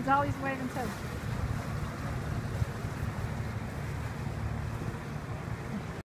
one's always waving too.